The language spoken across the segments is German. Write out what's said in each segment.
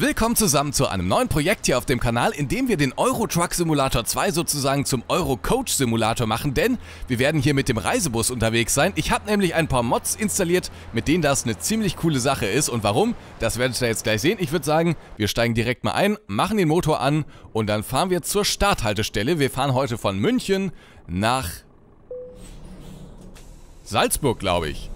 Willkommen zusammen zu einem neuen Projekt hier auf dem Kanal, in dem wir den Euro Truck Simulator 2 sozusagen zum Euro Coach Simulator machen, denn wir werden hier mit dem Reisebus unterwegs sein. Ich habe nämlich ein paar Mods installiert, mit denen das eine ziemlich coole Sache ist. Und warum? Das werdet ihr jetzt gleich sehen. Ich würde sagen, wir steigen direkt mal ein, machen den Motor an und dann fahren wir zur Starthaltestelle. Wir fahren heute von München nach Salzburg, glaube ich.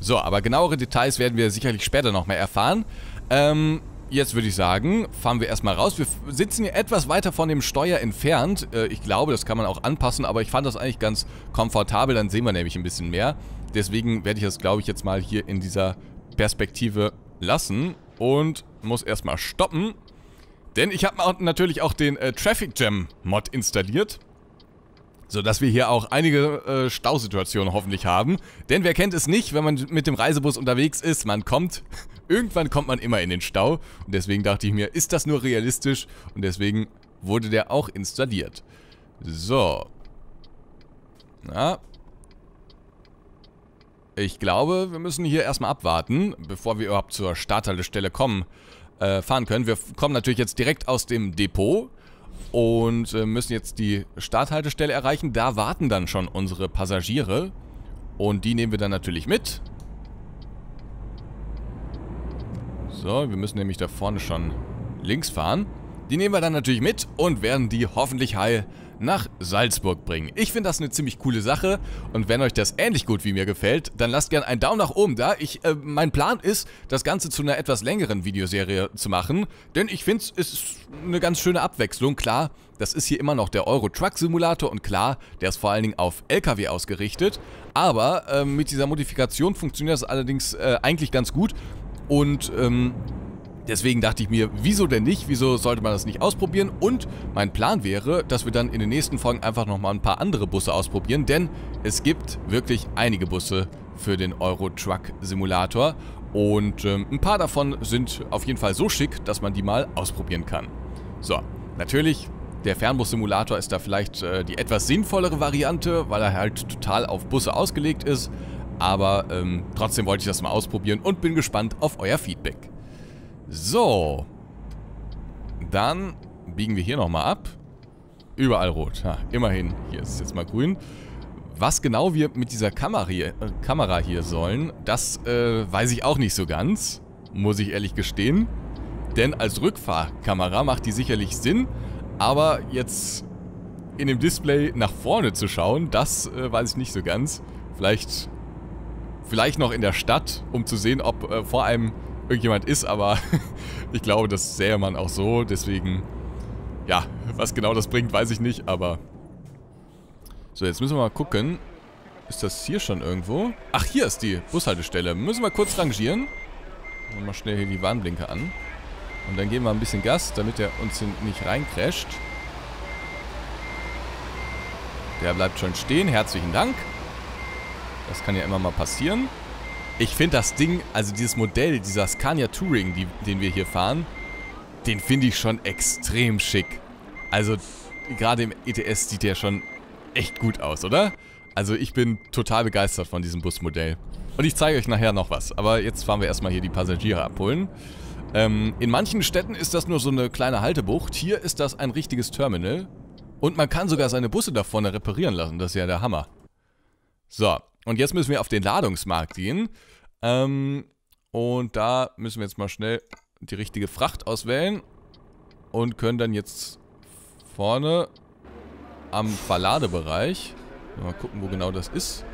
So, aber genauere Details werden wir sicherlich später noch mehr erfahren. Ähm, Jetzt würde ich sagen, fahren wir erstmal raus. Wir sitzen hier etwas weiter von dem Steuer entfernt. Äh, ich glaube, das kann man auch anpassen, aber ich fand das eigentlich ganz komfortabel. Dann sehen wir nämlich ein bisschen mehr. Deswegen werde ich das, glaube ich, jetzt mal hier in dieser Perspektive lassen. Und muss erstmal stoppen. Denn ich habe natürlich auch den äh, Traffic Jam Mod installiert. Sodass wir hier auch einige äh, Stausituationen hoffentlich haben. Denn wer kennt es nicht, wenn man mit dem Reisebus unterwegs ist, man kommt irgendwann kommt man immer in den Stau. Und deswegen dachte ich mir, ist das nur realistisch? Und deswegen wurde der auch installiert. So. Na. Ich glaube, wir müssen hier erstmal abwarten, bevor wir überhaupt zur Starthaltestelle kommen, äh, fahren können. Wir kommen natürlich jetzt direkt aus dem Depot und äh, müssen jetzt die Starthaltestelle erreichen. Da warten dann schon unsere Passagiere und die nehmen wir dann natürlich mit. So, wir müssen nämlich da vorne schon links fahren. Die nehmen wir dann natürlich mit und werden die hoffentlich heil nach Salzburg bringen. Ich finde das eine ziemlich coole Sache und wenn euch das ähnlich gut wie mir gefällt, dann lasst gerne einen Daumen nach oben da. Ich, äh, mein Plan ist, das Ganze zu einer etwas längeren Videoserie zu machen, denn ich finde es ist eine ganz schöne Abwechslung. Klar, das ist hier immer noch der Euro Truck Simulator und klar, der ist vor allen Dingen auf LKW ausgerichtet, aber äh, mit dieser Modifikation funktioniert das allerdings äh, eigentlich ganz gut und ähm, deswegen dachte ich mir, wieso denn nicht? Wieso sollte man das nicht ausprobieren? Und mein Plan wäre, dass wir dann in den nächsten Folgen einfach nochmal ein paar andere Busse ausprobieren, denn es gibt wirklich einige Busse für den Euro Truck Simulator. Und ähm, ein paar davon sind auf jeden Fall so schick, dass man die mal ausprobieren kann. So, natürlich, der Fernbus-Simulator ist da vielleicht äh, die etwas sinnvollere Variante, weil er halt total auf Busse ausgelegt ist. Aber ähm, trotzdem wollte ich das mal ausprobieren und bin gespannt auf euer Feedback. So. Dann biegen wir hier nochmal ab. Überall rot. Ha, immerhin. Hier ist es jetzt mal grün. Was genau wir mit dieser Kamera hier, äh, Kamera hier sollen, das äh, weiß ich auch nicht so ganz. Muss ich ehrlich gestehen. Denn als Rückfahrkamera macht die sicherlich Sinn. Aber jetzt in dem Display nach vorne zu schauen, das äh, weiß ich nicht so ganz. Vielleicht Vielleicht noch in der Stadt, um zu sehen, ob äh, vor einem irgendjemand ist, aber ich glaube, das sähe man auch so. Deswegen, ja, was genau das bringt, weiß ich nicht, aber... So, jetzt müssen wir mal gucken. Ist das hier schon irgendwo? Ach, hier ist die Bushaltestelle. Müssen wir kurz rangieren. Mal schnell hier die Warnblinker an. Und dann geben wir ein bisschen Gas, damit er uns nicht reincrasht. Der bleibt schon stehen. Herzlichen Dank. Das kann ja immer mal passieren. Ich finde das Ding, also dieses Modell, dieser Scania Touring, die, den wir hier fahren, den finde ich schon extrem schick. Also gerade im ETS sieht der schon echt gut aus, oder? Also ich bin total begeistert von diesem Busmodell. Und ich zeige euch nachher noch was. Aber jetzt fahren wir erstmal hier die Passagiere abholen. Ähm, in manchen Städten ist das nur so eine kleine Haltebucht. Hier ist das ein richtiges Terminal. Und man kann sogar seine Busse da vorne reparieren lassen. Das ist ja der Hammer. So, und jetzt müssen wir auf den Ladungsmarkt gehen. Ähm, und da müssen wir jetzt mal schnell die richtige Fracht auswählen. Und können dann jetzt vorne am Verladebereich. Mal gucken, wo genau das ist.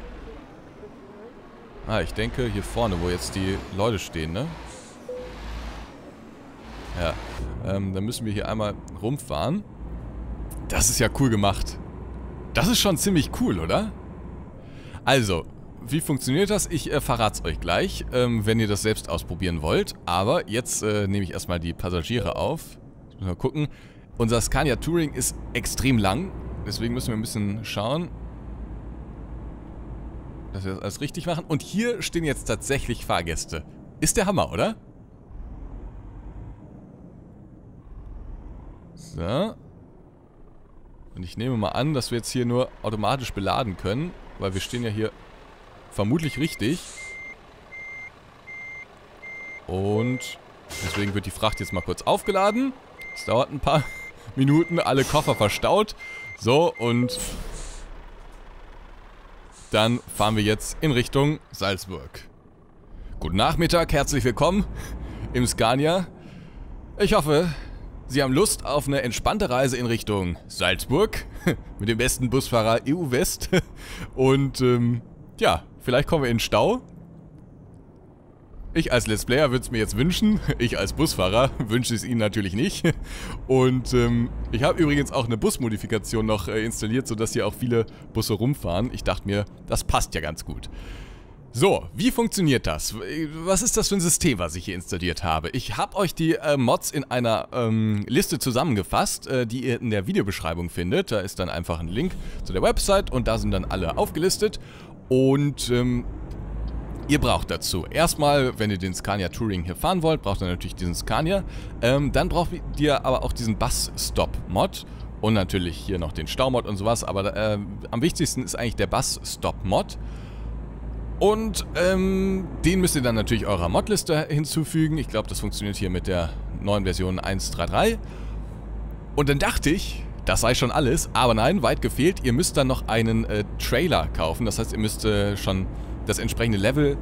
Ah, ich denke hier vorne, wo jetzt die Leute stehen, ne? Ja, ähm, dann müssen wir hier einmal rumfahren. Das ist ja cool gemacht. Das ist schon ziemlich cool, oder? Also, wie funktioniert das? Ich äh, verrate es euch gleich, ähm, wenn ihr das selbst ausprobieren wollt. Aber jetzt äh, nehme ich erstmal die Passagiere auf. Mal gucken. Unser Scania Touring ist extrem lang. Deswegen müssen wir ein bisschen schauen, dass wir das alles richtig machen. Und hier stehen jetzt tatsächlich Fahrgäste. Ist der Hammer, oder? So. Und ich nehme mal an, dass wir jetzt hier nur automatisch beladen können. Weil wir stehen ja hier vermutlich richtig. Und Deswegen wird die Fracht jetzt mal kurz aufgeladen. Es dauert ein paar Minuten, alle Koffer verstaut. So, und dann fahren wir jetzt in Richtung Salzburg. Guten Nachmittag, herzlich willkommen im Scania. Ich hoffe, Sie haben Lust auf eine entspannte Reise in Richtung Salzburg mit dem besten Busfahrer EU West. Und ähm, ja, vielleicht kommen wir in Stau. Ich als Let's Player würde es mir jetzt wünschen. Ich als Busfahrer wünsche es Ihnen natürlich nicht. Und ähm, ich habe übrigens auch eine Busmodifikation noch äh, installiert, sodass hier auch viele Busse rumfahren. Ich dachte mir, das passt ja ganz gut. So, wie funktioniert das? Was ist das für ein System, was ich hier installiert habe? Ich habe euch die äh, Mods in einer ähm, Liste zusammengefasst, äh, die ihr in der Videobeschreibung findet. Da ist dann einfach ein Link zu der Website und da sind dann alle aufgelistet. Und ähm, Ihr braucht dazu erstmal, wenn ihr den Scania Touring hier fahren wollt, braucht ihr natürlich diesen Scania. Ähm, dann braucht ihr aber auch diesen Bus-Stop-Mod und natürlich hier noch den Staumod und sowas. Aber äh, am wichtigsten ist eigentlich der Bus-Stop-Mod. Und ähm, den müsst ihr dann natürlich eurer Modliste hinzufügen. Ich glaube, das funktioniert hier mit der neuen Version 1.3.3. Und dann dachte ich, das sei schon alles. Aber nein, weit gefehlt. Ihr müsst dann noch einen äh, Trailer kaufen. Das heißt, ihr müsst äh, schon das entsprechende Level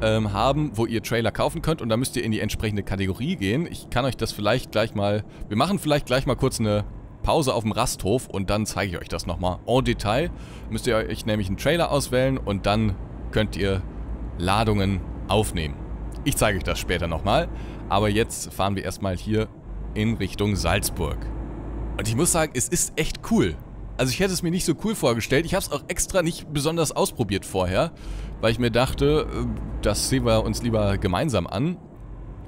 ähm, haben, wo ihr Trailer kaufen könnt und da müsst ihr in die entsprechende Kategorie gehen. Ich kann euch das vielleicht gleich mal... Wir machen vielleicht gleich mal kurz eine Pause auf dem Rasthof und dann zeige ich euch das nochmal en Detail. Müsst ihr euch nämlich einen Trailer auswählen und dann könnt ihr Ladungen aufnehmen. Ich zeige euch das später nochmal, aber jetzt fahren wir erstmal hier in Richtung Salzburg. Und ich muss sagen, es ist echt cool. Also ich hätte es mir nicht so cool vorgestellt. Ich habe es auch extra nicht besonders ausprobiert vorher, weil ich mir dachte, äh, das sehen wir uns lieber gemeinsam an.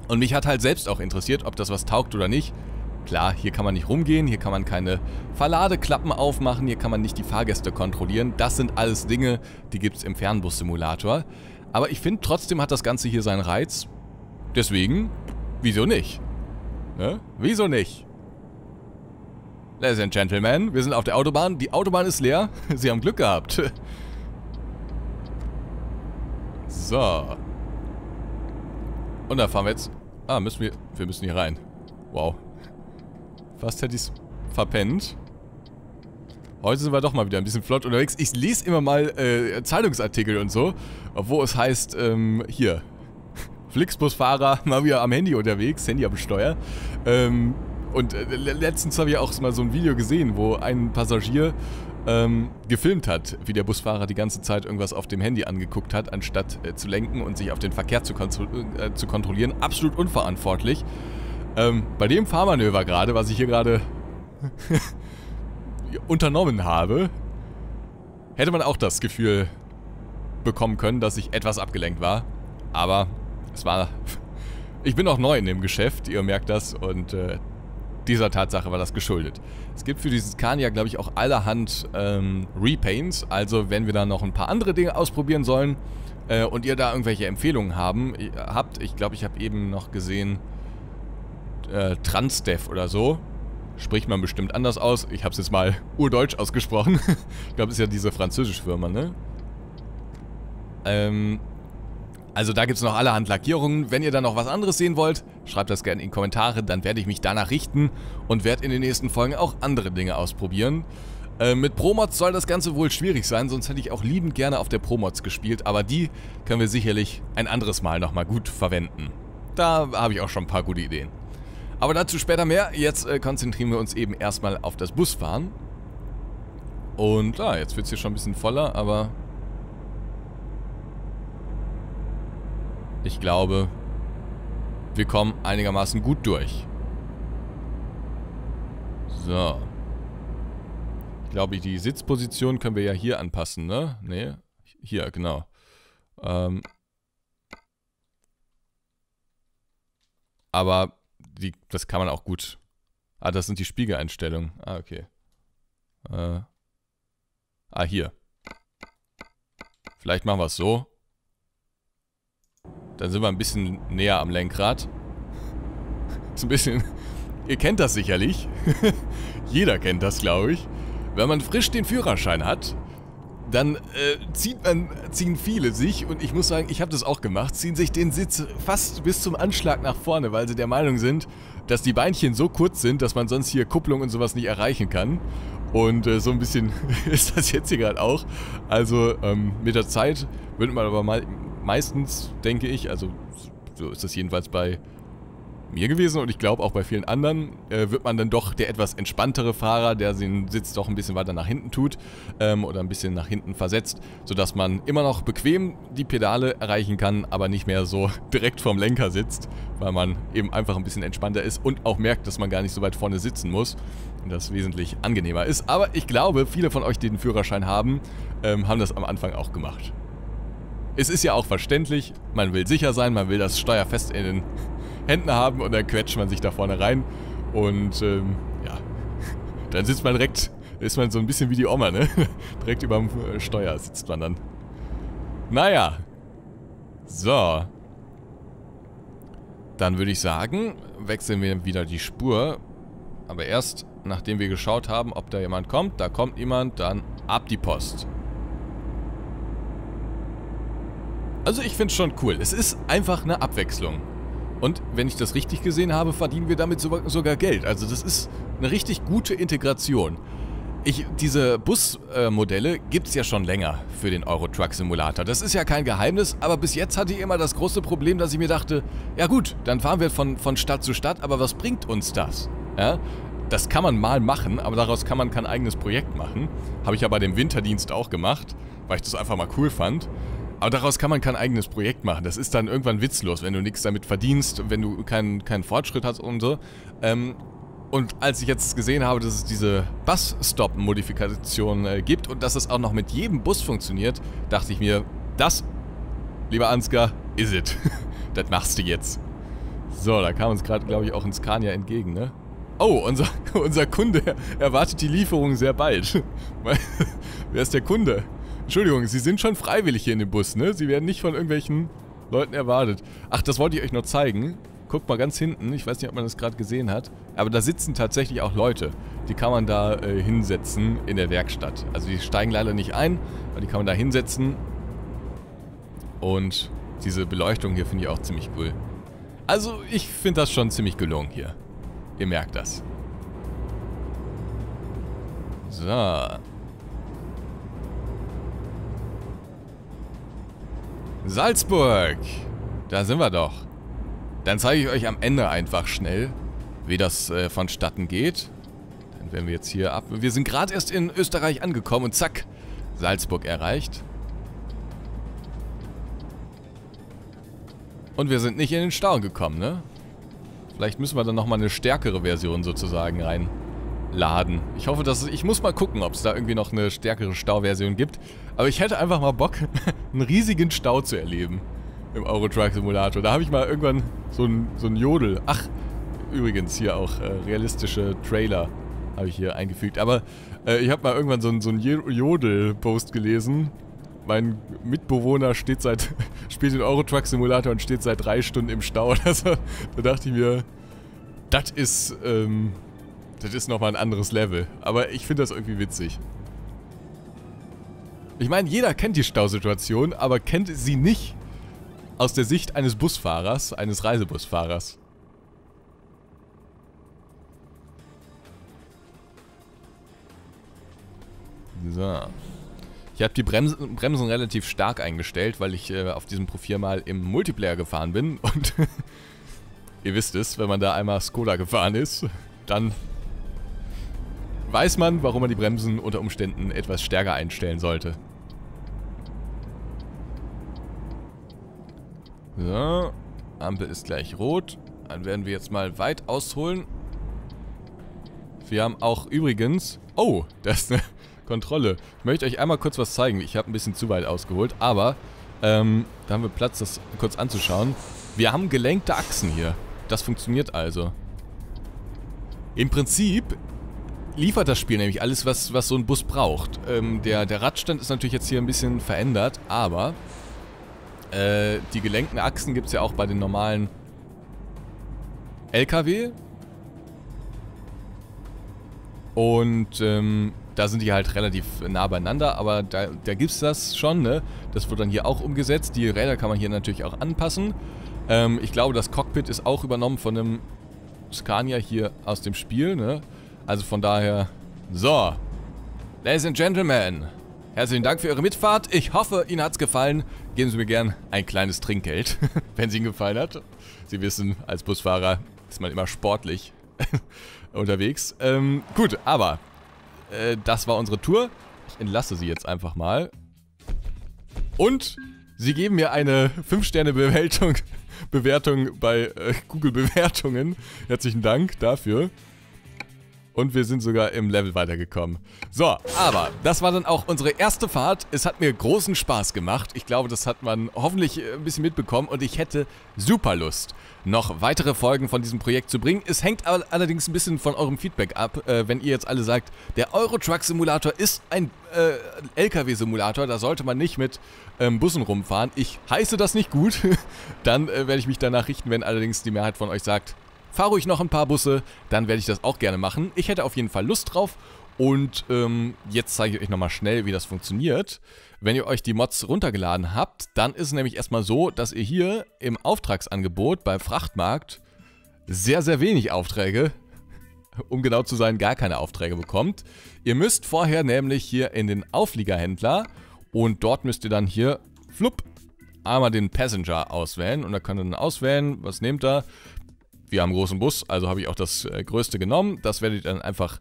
Und mich hat halt selbst auch interessiert, ob das was taugt oder nicht. Klar, hier kann man nicht rumgehen, hier kann man keine Verladeklappen aufmachen, hier kann man nicht die Fahrgäste kontrollieren. Das sind alles Dinge, die gibt es im Fernbus-Simulator. Aber ich finde, trotzdem hat das Ganze hier seinen Reiz. Deswegen, wieso nicht? Ne? Wieso nicht? Ladies and Gentlemen, wir sind auf der Autobahn. Die Autobahn ist leer. Sie haben Glück gehabt. So. Und da fahren wir jetzt... Ah, müssen wir... Wir müssen hier rein. Wow. Fast hätte ich es verpennt. Heute sind wir doch mal wieder ein bisschen flott unterwegs. Ich lese immer mal äh, Zeitungsartikel und so, wo es heißt, ähm, hier, Flixbusfahrer mal wieder am Handy unterwegs, Handy am Steuer. Ähm, und äh, letztens habe ich auch mal so ein Video gesehen, wo ein Passagier ähm, gefilmt hat, wie der Busfahrer die ganze Zeit irgendwas auf dem Handy angeguckt hat, anstatt äh, zu lenken und sich auf den Verkehr zu, äh, zu kontrollieren. Absolut unverantwortlich. Ähm, bei dem Fahrmanöver gerade, was ich hier gerade unternommen habe, hätte man auch das Gefühl bekommen können, dass ich etwas abgelenkt war. Aber es war... Ich bin auch neu in dem Geschäft, ihr merkt das, und äh, dieser Tatsache war das geschuldet. Es gibt für dieses Scania, glaube ich, auch allerhand ähm, Repaints. Also wenn wir da noch ein paar andere Dinge ausprobieren sollen äh, und ihr da irgendwelche Empfehlungen haben, habt, ich glaube, ich habe eben noch gesehen, äh, Transdev oder so. Spricht man bestimmt anders aus. Ich habe es jetzt mal urdeutsch ausgesprochen. ich glaube, es ist ja diese französische Firma, ne? Ähm, also da gibt es noch allerhand Lackierungen. Wenn ihr da noch was anderes sehen wollt, schreibt das gerne in die Kommentare, dann werde ich mich danach richten und werde in den nächsten Folgen auch andere Dinge ausprobieren. Äh, mit Promods soll das Ganze wohl schwierig sein, sonst hätte ich auch liebend gerne auf der Promods gespielt, aber die können wir sicherlich ein anderes Mal nochmal gut verwenden. Da habe ich auch schon ein paar gute Ideen. Aber dazu später mehr. Jetzt äh, konzentrieren wir uns eben erstmal auf das Busfahren. Und ah, jetzt wird es hier schon ein bisschen voller, aber Ich glaube, wir kommen einigermaßen gut durch. So. Ich glaube, die Sitzposition können wir ja hier anpassen, ne? Ne? Hier, genau. Ähm. Aber die, das kann man auch gut... Ah, das sind die Spiegeleinstellungen. Ah, okay. Äh. Ah, hier. Vielleicht machen wir es so. Dann sind wir ein bisschen näher am Lenkrad. Ist ein bisschen... Ihr kennt das sicherlich. Jeder kennt das, glaube ich. Wenn man frisch den Führerschein hat dann äh, zieht man, ziehen viele sich, und ich muss sagen, ich habe das auch gemacht, ziehen sich den Sitz fast bis zum Anschlag nach vorne, weil sie der Meinung sind, dass die Beinchen so kurz sind, dass man sonst hier Kupplung und sowas nicht erreichen kann. Und äh, so ein bisschen ist das jetzt hier gerade auch. Also ähm, mit der Zeit wird man aber mal meistens, denke ich, also so ist das jedenfalls bei mir gewesen und ich glaube auch bei vielen anderen, äh, wird man dann doch der etwas entspanntere Fahrer, der den Sitz doch ein bisschen weiter nach hinten tut ähm, oder ein bisschen nach hinten versetzt, sodass man immer noch bequem die Pedale erreichen kann, aber nicht mehr so direkt vorm Lenker sitzt, weil man eben einfach ein bisschen entspannter ist und auch merkt, dass man gar nicht so weit vorne sitzen muss und das wesentlich angenehmer ist. Aber ich glaube, viele von euch, die den Führerschein haben, ähm, haben das am Anfang auch gemacht. Es ist ja auch verständlich, man will sicher sein, man will das Steuer fest in den Händen haben und dann quetscht man sich da vorne rein. Und ähm, ja, dann sitzt man direkt, ist man so ein bisschen wie die Oma, ne? direkt über dem äh, Steuer sitzt man dann. Naja. So. Dann würde ich sagen, wechseln wir wieder die Spur. Aber erst, nachdem wir geschaut haben, ob da jemand kommt, da kommt jemand, dann ab die Post. Also ich finde es schon cool. Es ist einfach eine Abwechslung. Und wenn ich das richtig gesehen habe, verdienen wir damit sogar Geld. Also das ist eine richtig gute Integration. Ich, diese Busmodelle äh, gibt es ja schon länger für den Euro Truck Simulator. Das ist ja kein Geheimnis, aber bis jetzt hatte ich immer das große Problem, dass ich mir dachte, ja gut, dann fahren wir von, von Stadt zu Stadt, aber was bringt uns das? Ja? Das kann man mal machen, aber daraus kann man kein eigenes Projekt machen. Habe ich ja bei dem Winterdienst auch gemacht, weil ich das einfach mal cool fand. Aber daraus kann man kein eigenes Projekt machen. Das ist dann irgendwann witzlos, wenn du nichts damit verdienst, wenn du keinen, keinen Fortschritt hast und so. Ähm, und als ich jetzt gesehen habe, dass es diese Bus-Stop-Modifikation äh, gibt und dass es auch noch mit jedem Bus funktioniert, dachte ich mir, das, lieber Ansgar, is it. das machst du jetzt. So, da kam uns gerade, glaube ich, auch ein Scania entgegen, ne? Oh, unser, unser Kunde erwartet die Lieferung sehr bald. Wer ist der Kunde? Entschuldigung, Sie sind schon freiwillig hier in dem Bus, ne? Sie werden nicht von irgendwelchen Leuten erwartet. Ach, das wollte ich euch noch zeigen. Guckt mal ganz hinten, ich weiß nicht, ob man das gerade gesehen hat, aber da sitzen tatsächlich auch Leute. Die kann man da äh, hinsetzen in der Werkstatt. Also die steigen leider nicht ein, aber die kann man da hinsetzen. Und diese Beleuchtung hier finde ich auch ziemlich cool. Also ich finde das schon ziemlich gelungen hier. Ihr merkt das. So. Salzburg. Da sind wir doch. Dann zeige ich euch am Ende einfach schnell, wie das äh, vonstatten geht. Dann werden wir jetzt hier ab... Wir sind gerade erst in Österreich angekommen und zack, Salzburg erreicht. Und wir sind nicht in den Stau gekommen, ne? Vielleicht müssen wir dann nochmal eine stärkere Version sozusagen rein laden. Ich hoffe, dass ich muss mal gucken, ob es da irgendwie noch eine stärkere Stauversion gibt. Aber ich hätte einfach mal Bock, einen riesigen Stau zu erleben im Euro Truck Simulator. Da habe ich mal irgendwann so ein, so Jodel. Ach, übrigens hier auch äh, realistische Trailer habe ich hier eingefügt. Aber äh, ich habe mal irgendwann so ein, so Jodel-Post gelesen. Mein Mitbewohner steht seit, spielt den Euro Truck Simulator und steht seit drei Stunden im Stau. Also, da dachte ich mir, das ist, ähm, das ist nochmal ein anderes Level. Aber ich finde das irgendwie witzig. Ich meine, jeder kennt die Stausituation, aber kennt sie nicht aus der Sicht eines Busfahrers, eines Reisebusfahrers. So. Ich habe die Bremsen, Bremsen, relativ stark eingestellt, weil ich äh, auf diesem Profil mal im Multiplayer gefahren bin. Und ihr wisst es, wenn man da einmal Skoda gefahren ist, dann weiß man, warum man die Bremsen unter Umständen etwas stärker einstellen sollte. So, Ampel ist gleich rot. Dann werden wir jetzt mal weit ausholen. Wir haben auch übrigens... Oh, das ist eine Kontrolle. Ich möchte euch einmal kurz was zeigen. Ich habe ein bisschen zu weit ausgeholt, aber ähm, da haben wir Platz, das kurz anzuschauen. Wir haben gelenkte Achsen hier. Das funktioniert also. Im Prinzip liefert das Spiel nämlich alles, was, was so ein Bus braucht. Ähm, der, der Radstand ist natürlich jetzt hier ein bisschen verändert, aber äh, die gelenkten Achsen gibt es ja auch bei den normalen LKW. Und ähm, da sind die halt relativ nah beieinander, aber da, da gibt es das schon, ne? Das wird dann hier auch umgesetzt. Die Räder kann man hier natürlich auch anpassen. Ähm, ich glaube, das Cockpit ist auch übernommen von einem Scania hier aus dem Spiel, ne? Also von daher... So. Ladies and Gentlemen, herzlichen Dank für Ihre Mitfahrt. Ich hoffe, Ihnen hat es gefallen. Geben Sie mir gern ein kleines Trinkgeld, wenn es Ihnen gefallen hat. Sie wissen, als Busfahrer ist man immer sportlich unterwegs. Ähm, gut, aber äh, das war unsere Tour. Ich entlasse sie jetzt einfach mal. Und sie geben mir eine 5-Sterne-Bewertung Bewertung bei äh, Google Bewertungen. Herzlichen Dank dafür. Und wir sind sogar im Level weitergekommen. So, aber das war dann auch unsere erste Fahrt. Es hat mir großen Spaß gemacht. Ich glaube, das hat man hoffentlich äh, ein bisschen mitbekommen. Und ich hätte super Lust, noch weitere Folgen von diesem Projekt zu bringen. Es hängt allerdings ein bisschen von eurem Feedback ab. Äh, wenn ihr jetzt alle sagt, der Euro Truck Simulator ist ein äh, LKW-Simulator, da sollte man nicht mit ähm, Bussen rumfahren. Ich heiße das nicht gut. dann äh, werde ich mich danach richten, wenn allerdings die Mehrheit von euch sagt, fahr ruhig noch ein paar Busse, dann werde ich das auch gerne machen. Ich hätte auf jeden Fall Lust drauf und ähm, jetzt zeige ich euch nochmal schnell, wie das funktioniert. Wenn ihr euch die Mods runtergeladen habt, dann ist es nämlich erstmal so, dass ihr hier im Auftragsangebot beim Frachtmarkt sehr, sehr wenig Aufträge, um genau zu sein, gar keine Aufträge bekommt. Ihr müsst vorher nämlich hier in den Aufliegerhändler und dort müsst ihr dann hier, flupp, einmal den Passenger auswählen und da könnt ihr dann auswählen, was nehmt ihr. Wir haben einen großen Bus, also habe ich auch das äh, größte genommen. Das werdet ihr dann einfach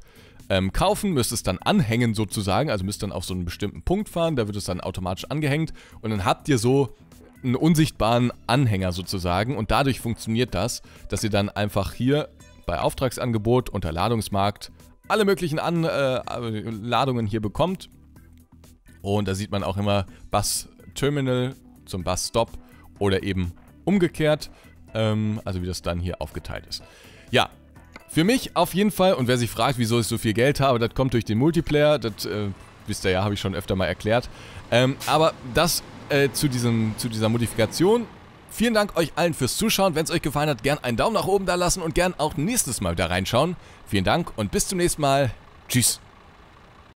ähm, kaufen, müsst es dann anhängen sozusagen, also müsst dann auf so einen bestimmten Punkt fahren, da wird es dann automatisch angehängt und dann habt ihr so einen unsichtbaren Anhänger sozusagen und dadurch funktioniert das, dass ihr dann einfach hier bei Auftragsangebot unter Ladungsmarkt alle möglichen An äh, Ladungen hier bekommt und da sieht man auch immer Bus Terminal zum Bus Stop oder eben umgekehrt. Ähm, also wie das dann hier aufgeteilt ist. Ja, für mich auf jeden Fall, und wer sich fragt, wieso ich so viel Geld habe, das kommt durch den Multiplayer, das äh, wisst ihr ja, habe ich schon öfter mal erklärt. Ähm, aber das äh, zu, diesem, zu dieser Modifikation. Vielen Dank euch allen fürs Zuschauen. Wenn es euch gefallen hat, gern einen Daumen nach oben da lassen und gern auch nächstes Mal wieder reinschauen. Vielen Dank und bis zum nächsten Mal. Tschüss.